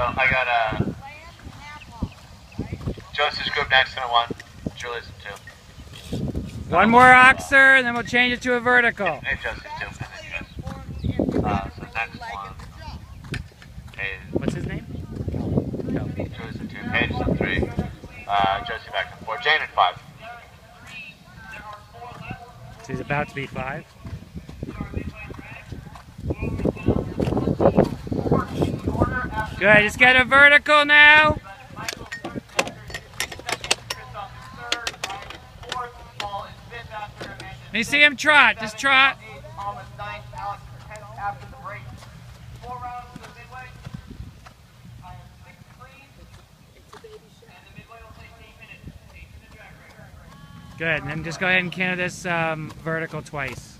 So I got uh, Joseph's group next in a one, Julie's in two. One more oxer, and then we'll change it to a vertical. Hey, Joseph's two, and then. Uh, so next one. Hey, What's his name? Julie's in two, Paige is in three, uh, Josie back in four, Jane in five. So he's about to be five. Good, just get a vertical now. Let me see him trot, just trot. Good, and then just go ahead and canter this um, vertical twice.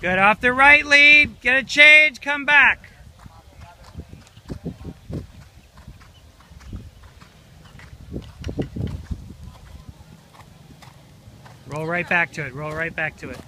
Good, off the right lead, get a change, come back. Roll right back to it, roll right back to it.